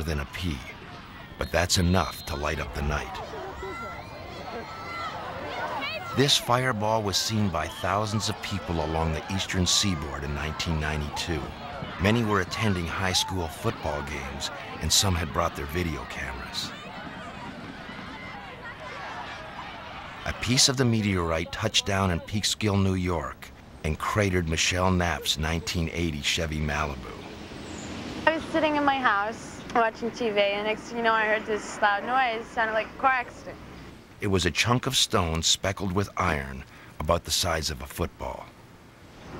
than a pea, but that's enough to light up the night. This fireball was seen by thousands of people along the eastern seaboard in 1992. Many were attending high school football games, and some had brought their video cameras. A piece of the meteorite touched down in Peekskill, New York, and cratered Michelle Knapp's 1980 Chevy Malibu. I was sitting in my house watching TV, and next thing you know, I heard this loud noise. It sounded like a car accident. It was a chunk of stone speckled with iron, about the size of a football.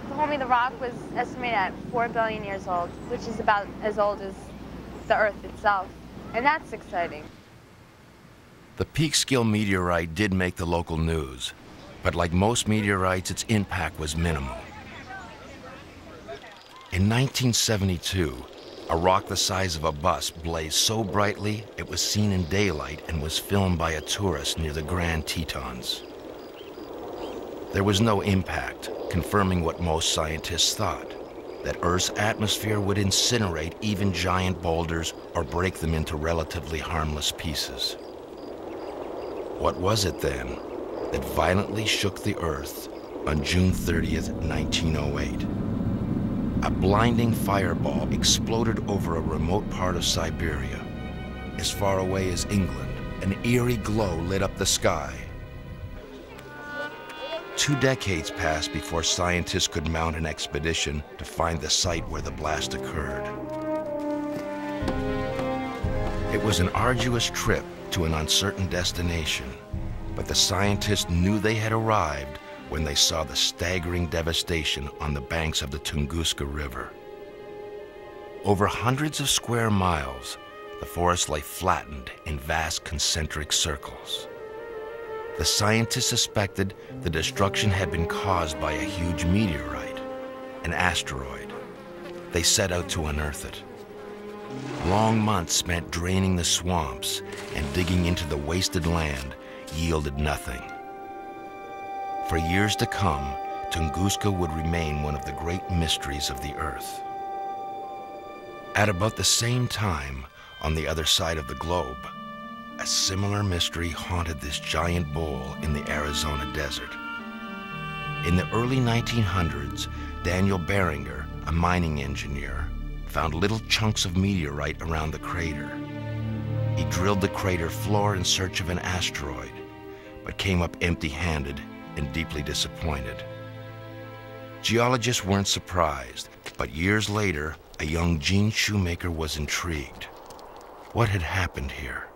They told me the rock was estimated at 4 billion years old, which is about as old as the Earth itself. And that's exciting. The Peekskill meteorite did make the local news, but like most meteorites, its impact was minimal. In 1972, a rock the size of a bus blazed so brightly it was seen in daylight and was filmed by a tourist near the Grand Tetons. There was no impact, confirming what most scientists thought that Earth's atmosphere would incinerate even giant boulders or break them into relatively harmless pieces. What was it then that violently shook the Earth on June 30th, 1908? A blinding fireball exploded over a remote part of Siberia. As far away as England, an eerie glow lit up the sky. Two decades passed before scientists could mount an expedition to find the site where the blast occurred. It was an arduous trip to an uncertain destination, but the scientists knew they had arrived when they saw the staggering devastation on the banks of the Tunguska River. Over hundreds of square miles, the forest lay flattened in vast concentric circles. The scientists suspected the destruction had been caused by a huge meteorite, an asteroid. They set out to unearth it. Long months spent draining the swamps and digging into the wasted land yielded nothing. For years to come, Tunguska would remain one of the great mysteries of the Earth. At about the same time, on the other side of the globe, a similar mystery haunted this giant bowl in the Arizona desert. In the early 1900s, Daniel Barringer, a mining engineer, found little chunks of meteorite around the crater. He drilled the crater floor in search of an asteroid, but came up empty-handed and deeply disappointed. Geologists weren't surprised, but years later, a young Gene Shoemaker was intrigued. What had happened here?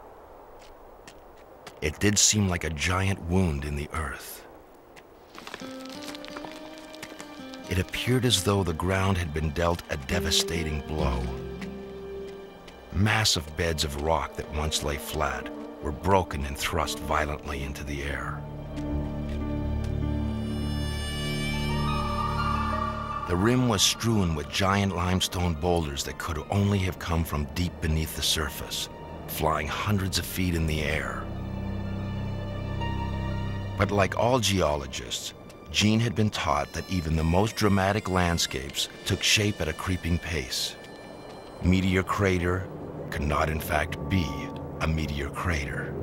It did seem like a giant wound in the earth. It appeared as though the ground had been dealt a devastating blow. Massive beds of rock that once lay flat were broken and thrust violently into the air. The rim was strewn with giant limestone boulders that could only have come from deep beneath the surface, flying hundreds of feet in the air. But like all geologists, Gene had been taught that even the most dramatic landscapes took shape at a creeping pace. Meteor Crater could not in fact be a meteor crater.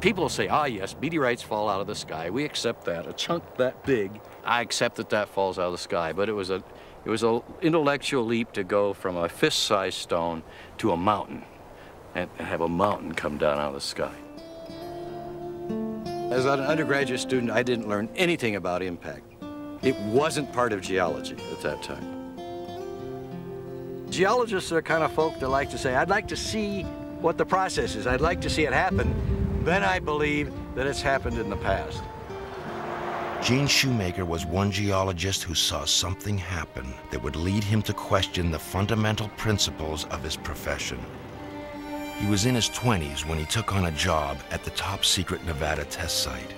People say, ah, yes, meteorites fall out of the sky. We accept that. A chunk that big, I accept that that falls out of the sky. But it was a, it was an intellectual leap to go from a fist-sized stone to a mountain and have a mountain come down out of the sky. As an undergraduate student, I didn't learn anything about impact. It wasn't part of geology at that time. Geologists are kind of folk that like to say, I'd like to see what the process is. I'd like to see it happen. Then I believe that it's happened in the past. Gene Shoemaker was one geologist who saw something happen that would lead him to question the fundamental principles of his profession. He was in his 20s when he took on a job at the top secret Nevada test site.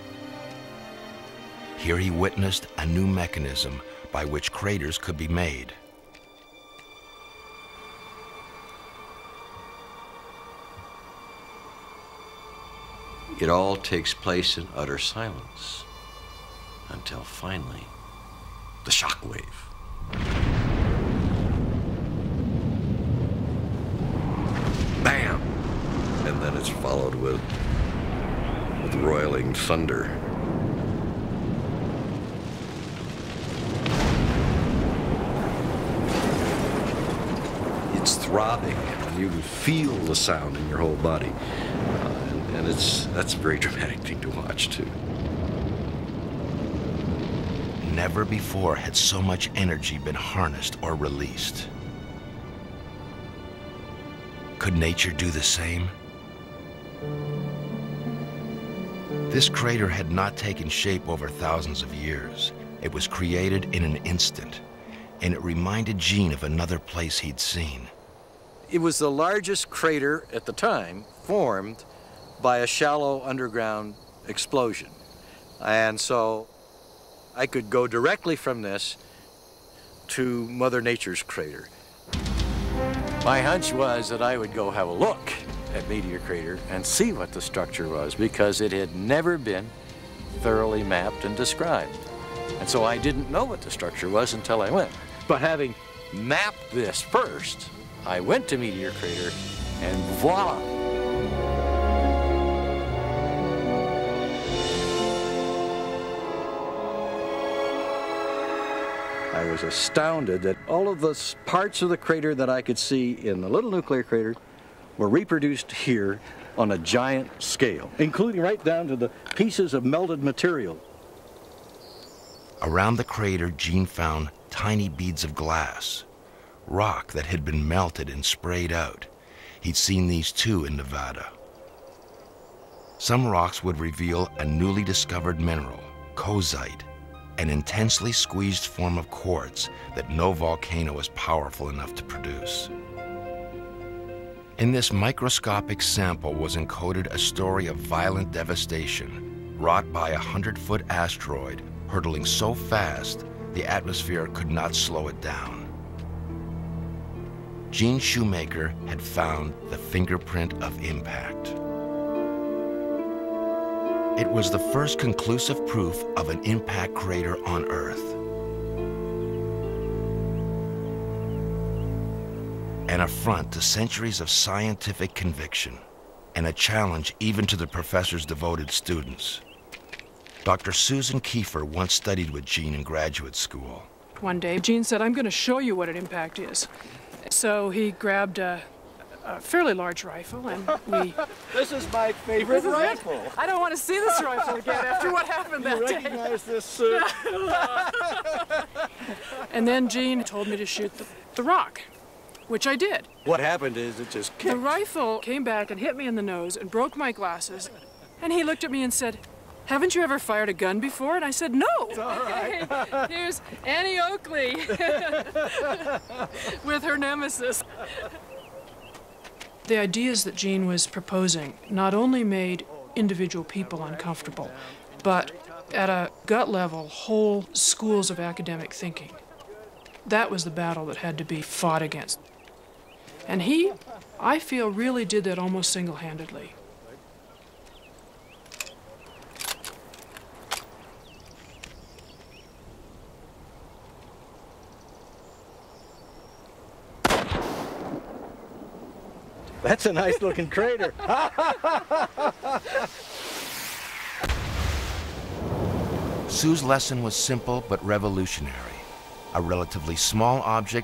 Here he witnessed a new mechanism by which craters could be made. It all takes place in utter silence until finally the shockwave. Bam! And then it's followed with, with roiling thunder. It's throbbing, and you can feel the sound in your whole body. And it's that's a very dramatic thing to watch, too. Never before had so much energy been harnessed or released. Could nature do the same? This crater had not taken shape over thousands of years. It was created in an instant, and it reminded Gene of another place he'd seen. It was the largest crater at the time formed by a shallow underground explosion. And so I could go directly from this to Mother Nature's crater. My hunch was that I would go have a look at Meteor Crater and see what the structure was because it had never been thoroughly mapped and described. And so I didn't know what the structure was until I went. But having mapped this first, I went to Meteor Crater and voila, I was astounded that all of the parts of the crater that I could see in the little nuclear crater were reproduced here on a giant scale, including right down to the pieces of melted material. Around the crater, Gene found tiny beads of glass, rock that had been melted and sprayed out. He'd seen these too in Nevada. Some rocks would reveal a newly discovered mineral, coesite, an intensely squeezed form of quartz that no volcano is powerful enough to produce. In this microscopic sample was encoded a story of violent devastation wrought by a 100-foot asteroid hurtling so fast the atmosphere could not slow it down. Gene Shoemaker had found the fingerprint of impact. It was the first conclusive proof of an impact crater on Earth. An affront to centuries of scientific conviction, and a challenge even to the professor's devoted students. Dr. Susan Kieffer once studied with Gene in graduate school. One day, Gene said, I'm going to show you what an impact is. So he grabbed a, a fairly large rifle, and we. This is my favorite This is it? I don't want to see this rifle again after what happened that day. recognize this suit? And then Gene told me to shoot the, the rock, which I did. what happened is it just The rifle came back and hit me in the nose and broke my glasses. And he looked at me and said, Haven't you ever fired a gun before? And I said, No. All right. Here's Annie Oakley with her nemesis. The ideas that Gene was proposing not only made individual people uncomfortable, but at a gut level, whole schools of academic thinking. That was the battle that had to be fought against. And he, I feel, really did that almost single handedly. That's a nice looking crater. Sue's lesson was simple but revolutionary. A relatively small object